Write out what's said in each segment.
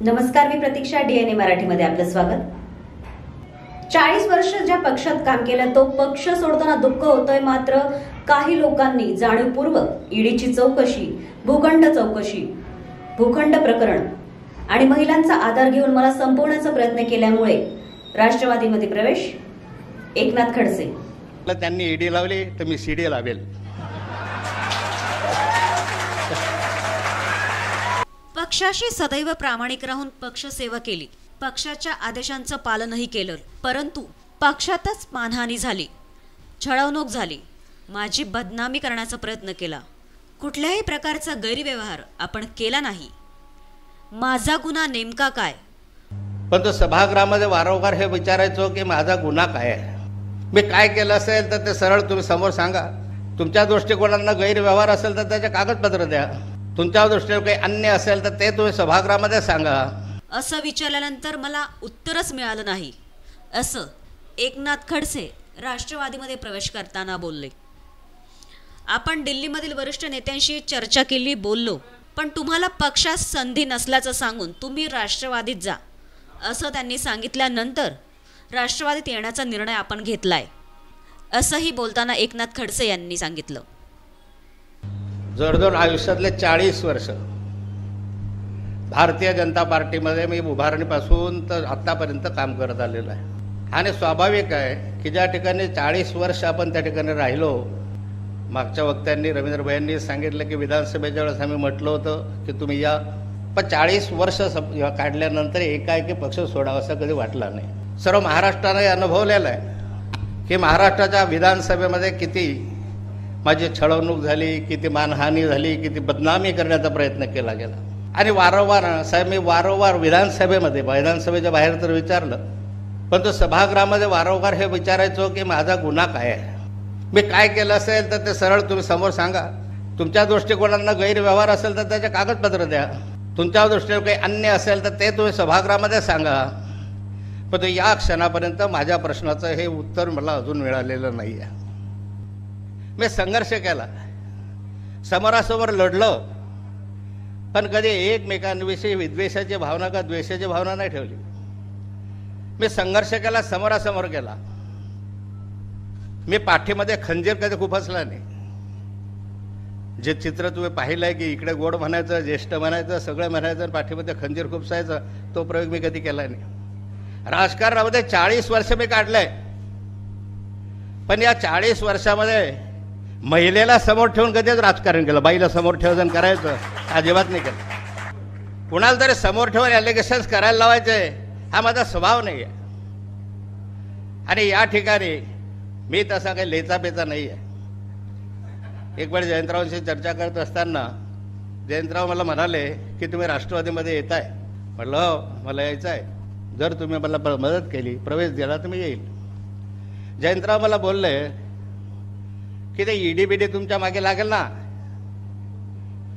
नमस्कार मी प्रतीक्षा डीएनए मराठीमध्ये आपलं स्वागत. चाळीस वर्ष ज्या पक्षात काम केलं तो पक्ष सोडताना दुःख होतोय मात्र काही लोकांनी जाणीवपूर्वक ईडीची चौकशी भूखंड चौकशी भूखंड प्रकरण आणि महिलांचा आधार घेऊन मला संपवण्याचा प्रयत्न केल्यामुळे राष्ट्रवादीमध्ये प्रवेश. एकनाथ खडसे. त्यांनी ईडी लावली तर मी सीडी लावेल. पक्षाशी सदैव प्रामाणिक राहून पक्षसेवा केली. पक्षाच्या आदेशांचं पालनही केलं. परंतु पक्षातच मानहानी झाली. छळवणूक झाली. माझी बदनामी करण्याचा प्रयत्न केला. कुठल्याही प्रकारचा गैरव्यवहार आपण केला नाही. माझा गुन्हा नेमका काय? पण तो सभागृहामध्ये वारंवार हे विचारायचो की माझा गुन्हा काय आहे? मी काय केलं असेल तर ते सरळ तुम्ही समोर सांगा. तुमच्या दृष्टिकोनांना गैरव्यवहार असेल तर त्याचे कागदपत्र द्या. तुमच्या दृष्टीने काही अन्य असेल तर ते तुम्ही सभागृहामध्ये सांगा. असं विचारल्यानंतर मला उत्तरच मिळालं नाही. असं एकनाथ खडसे राष्ट्रवादीमध्ये प्रवेश करताना बोलले. आपण दिल्लीमधील वरिष्ठ नेत्यांशी चर्चा केली बोललो पण तुम्हाला पक्षात संधी नसल्याचं सांगून तुम्ही राष्ट्रवादीत जा असं त्यांनी सांगितल्यानंतर राष्ट्रवादीत येण्याचा निर्णय आपण घेतलाय असंही बोलताना एकनाथ खडसे यांनी सांगितलं. जवळजवळ आयुष्यातले चाळीस वर्ष. भारतीय जनता पार्टीमध्ये मी उभारणीपासून तर आत्तापर्यंत काम करत आलेलो आहे. आणि स्वाभाविक आहे की ज्या ठिकाणी चाळीस वर्ष आपण त्या ठिकाणी राहिलो मागच्या वक्त्यांनी रवींद्रभाईंनी सांगितलं की विधानसभेच्या वेळेस आम्ही म्हटलं होतं की तुम्ही या पण चाळीस वर्ष सप- काढल्यानंतर एकाएकी पक्ष सोडावा असं कधी वाटला नाही. सर्व महाराष्ट्रानं अनुभवलेलं आहे की महाराष्ट्राच्या विधानसभेमध्ये किती माझी छळवणूक झाली किती मानहानी झाली किती बदनामी करण्याचा प्रयत्न केला गेला. आणि वारंवार साहेब मी वारंवार विधानसभेमध्ये विधानसभेच्या बाहेर तर विचारलं पण तो सभागृहामध्ये वारंवार हे विचारायचो की माझा गुन्हा काय आहे? मी काय केलं असेल तर ते सरळ तुम्ही समोर सांगा. तुमच्या दृष्टिकोनानं गैरव्यवहार असेल तर त्याचे कागदपत्र द्या. तुमच्या दृष्टीने काही अन्य असेल तर ते तुम्ही सभागृहामध्ये सांगा. पण तो या क्षणापर्यंत माझ्या प्रश्नाचं हे उत्तर मला अजून मिळालेलं नाही आहे मी संघर्ष केला. समोरासमोर लढलो. पण कधी एकमेकांविषयी विद्वेषाची भावना का द्वेषाची भावना नाही ठेवली. मी संघर्ष केला समोरासमोर केला मी पाठीमध्ये खंजीर कधी खुपसला नाही. जे चित्र तुम्ही पाहिलंय की इकडे गोड म्हणायचं ज्येष्ठ म्हणायचं सगळं म्हणायचं आणि पाठीमध्ये खंजीर खुपसायचं तो प्रयोग मी कधी केला नाही. राजकारणामध्ये चाळीस वर्ष मी काढलंय. पण या चाळीस वर्षामध्ये महिलेला समोर ठेवून कधीच राजकारण केलं बाईला समोर ठेवून करायचं अजिबात नाही केलं. कुणाला तरी समोर ठेवून ॲलिगेशन्स करायला लावायचे हा माझा स्वभाव नाही आहे. आणि या ठिकाणी मी तसा काही लेचा पेचा नाही आहे. एक वेळ जयंतरावांशी चर्चा करत असताना जयंतराव मला म्हणाले की तुम्ही राष्ट्रवादीमध्ये येत आहे म्हटलं हो मला यायचं आहे जर तुम्ही मला मदत केली प्रवेश दिला तर मी येईल. जयंतराव मला बोलले की ते ईडी बिडी तुमच्या मागे लागेल ना?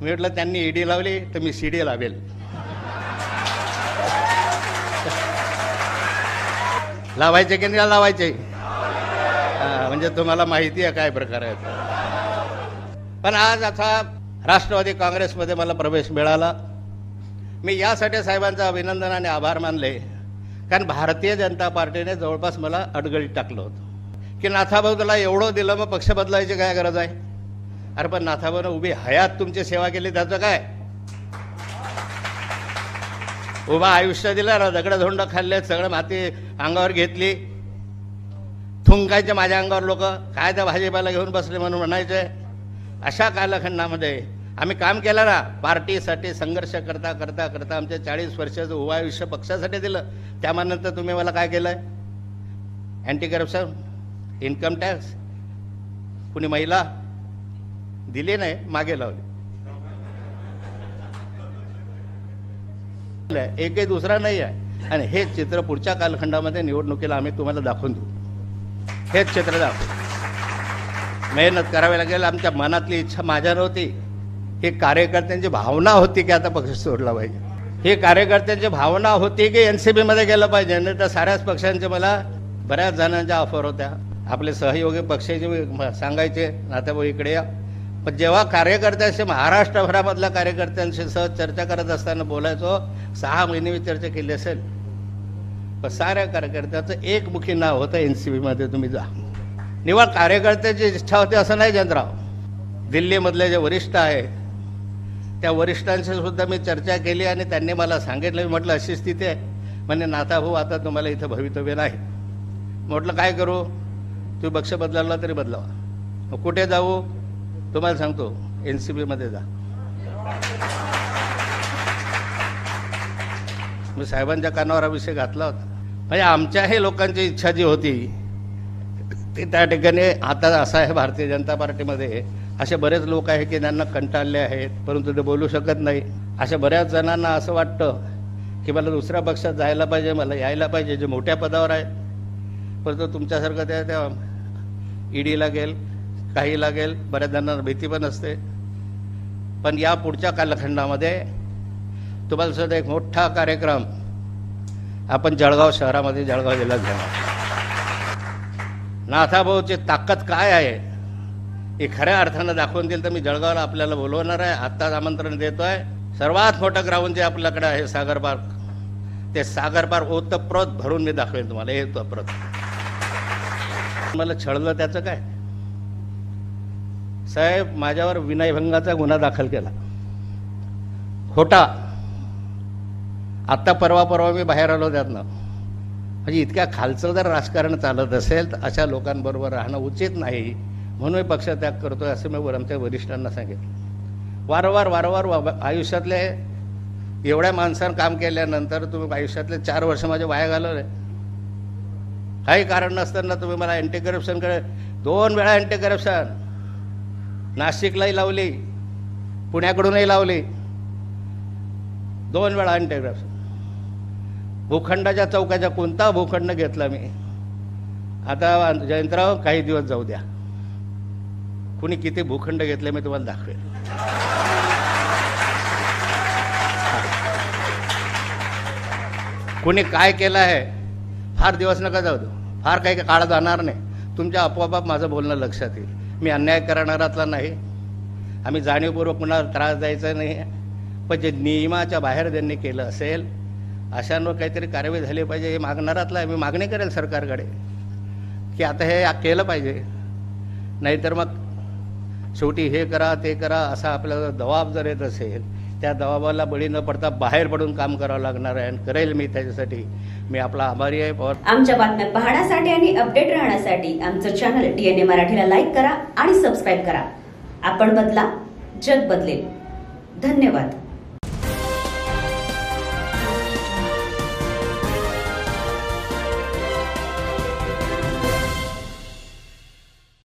मी म्हटलं त्यांनी ईडी लावली तर मी सीडी लावेल. लावायचे की नाही लावायचे? म्हणजे तुम्हाला माहिती आहे काय प्रकार आहे पण आज आता राष्ट्रवादी काँग्रेसमध्ये मला प्रवेश मिळाला. मी यासाठी साहेबांचं अभिनंदन आणि आभार मानले. कारण भारतीय जनता पार्टीने जवळपास मला अडगळीत टाकलं होतं. की नाथाभाऊ तुला एवढं दिलं मग पक्ष बदलायची काय गरज आहे? अरे पण नाथाभाऊनं उभी हयात तुमची सेवा केली त्याचं काय? उभा आयुष्य दिलं ना दगड धोंड खाल्ले सगळं माती अंगावर घेतली. थुंकायचे माझ्या अंगावर लोक. काय त्या भाजीपाला घेऊन बसले म्हणून म्हणायचे? अशा कालखंडामध्ये आम्ही काम केलं ना पार्टीसाठी संघर्ष करता करता करता आमच्या चाळीस वर्षाचं उभा आयुष्य पक्षासाठी दिलं. त्यामानंतर तुम्ही मला काय केलं आहे अँटी करप्शन इन्कम टॅक्स. कुणी महिला दिली नाही मागे लावली. एकही दुसरा नाही आहे आणि हे चित्र पुढच्या कालखंडामध्ये निवडणुकीला आम्ही तुम्हाला दाखवून देऊ. हेच चित्र दाखवू. मेहनत करावी लागेल आमच्या मनातली इच्छा माझ्या नव्हती ही कार्यकर्त्यांची भावना होती की आता पक्ष सोडला पाहिजे. ही कार्यकर्त्यांची भावना होती की एन सी बीमध्ये गेलं पाहिजे. नाही तर साऱ्याच पक्षांचे मला बऱ्याच जणांच्या ऑफर होत्या. आपले सहयोगी पक्षाचे सांगायचे नात्याभाऊ इकडे या. पण जेव्हा कार्यकर्त्यांशी महाराष्ट्रभरामधल्या कार्यकर्त्यांशी सहज चर्चा करत असताना बोलायचो सहा महिने मी चर्चा केली असेल. पण साऱ्या कार्यकर्त्याचं एकमुखी नाव होतं एन सी बीमध्ये तुम्ही जा. निवड कार्यकर्त्याची इच्छा होती असं नाही जयंतराव. दिल्लीमधले जे वरिष्ठ आहे त्या वरिष्ठांशी सुद्धा मी चर्चा केली आणि त्यांनी मला सांगितलं. मी म्हटलं अशी स्थिती आहे. म्हणजे नाताभाऊ आता तुम्हाला इथं भवितव्य नाही. म्हटलं काय करू? तुम्ही पक्ष बदलावला तरी बदलावा. मग कुठे जाऊ? तुम्हाला सांगतो एन सी बीमध्ये जा. मी साहेबांच्या कानावर हा विषय घातला होता. म्हणजे आमच्याही लोकांची इच्छा जी होती ते त्या ठिकाणी आता असं आहे भारतीय जनता पार्टीमध्ये. असे बरेच लोक आहे की त्यांना कंटाळले आहेत परंतु ते बोलू शकत नाही. अशा बऱ्याच जणांना असं वाटतं की मला दुसऱ्या पक्षात जायला पाहिजे मला यायला पाहिजे जे मोठ्या पदावर आहेत परंतु तुमच्यासारखं त्या त्या ईडी लागेल काही लागेल बऱ्याच जणांना भीती पण असते. पण या पुढच्या कालखंडामध्ये तुम्हाला सुद्धा एक मोठा कार्यक्रम आपण जळगाव शहरामध्ये जळगाव जिल्ह्यात घेणार नाथाभाऊची ताकद काय आहे? हे खऱ्या अर्थानं दाखवून देईल तर मी जळगावला आपल्याला बोलवणार आहे. आत्ताच आमंत्रण देतोय. सर्वात मोठं ग्राउंड जे आपल्याकडे आहे सागर पार्क ते सागर पार्क ओतप्रत भरून मी दाखवेन तुम्हाला. हे ओतप्रोत मला छळलं त्याचं काय? साहेब माझ्यावर विनयभंगाचा गुन्हा दाखल केला. खोटा. आत्ता परवा परवा मी बाहेर आलो त्यातनं. म्हणजे इतक्या खालचं जर राजकारण चालत असेल तर अशा लोकांबरोबर राहणं उचित नाही. म्हणून मी पक्षत्याग आहे असं मी आमच्या वरिष्ठांना सांगितलं. वारंवार वारंवार आयुष्यातले एवढ्या माणसानं काम केल्यानंतर तुम्ही आयुष्यातले चार वर्ष माझे वाया घालवले. काही कारण नसताना तुम्ही मला अँटी करप्शनकडे दोन वेळा अँटी करप्शन नाशिकलाही लावली पुण्याकडूनही लावली. दोन वेळा अँटी करप्शन भूखंडाच्या चौकाच्या कोणता भूखंड घेतला मी? आता जयंतराव काही दिवस जाऊ द्या. कुणी किती भूखंड घेतले मी तुम्हाला दाखवेल कुणी काय केलं आहे? फार दिवस नका जाऊ देऊ. फार काही काळ जाणार नाही. तुमच्या आपोआप माझं बोलणं लक्षात येईल. मी अन्याय करणारातला नाही. आम्ही जाणीवपूर्वक कुणाला त्रास द्यायचा नाही. पण जे नियमाच्या बाहेर ज्यांनी केलं असेल अशांवर काहीतरी कारवाई झाली पाहिजे हे मागणारातला आहे. मी मागणी करेल सरकारकडे की आता हे केलं पाहिजे. नाहीतर मग शेवटी हे करा ते करा असा आपल्याला दबाव जर येत असेल त्या दबावाला बळी न पडता बाहेर पडून काम करावं लागणार आहे आणि करेल मी त्याच्यासाठी. मी आपला आभारी आहे. पवार आमच्या बातम्या पाहण्यासाठी आणि अपडेट राहण्यासाठी आमचं चॅनल डीएनए मराठीला लाईक करा आणि सबस्क्राईब करा. आपण बदला जग बदलेल. धन्यवाद.